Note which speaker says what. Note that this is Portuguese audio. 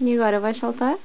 Speaker 1: E agora vai saltar?